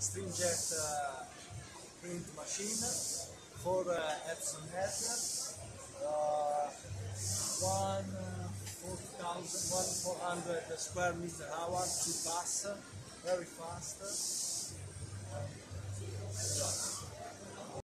stringjet uh, print machine, for uh, Epson head, uh, one uh, 400 square meter hour, to pass, very fast.